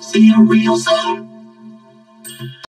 See you real soon.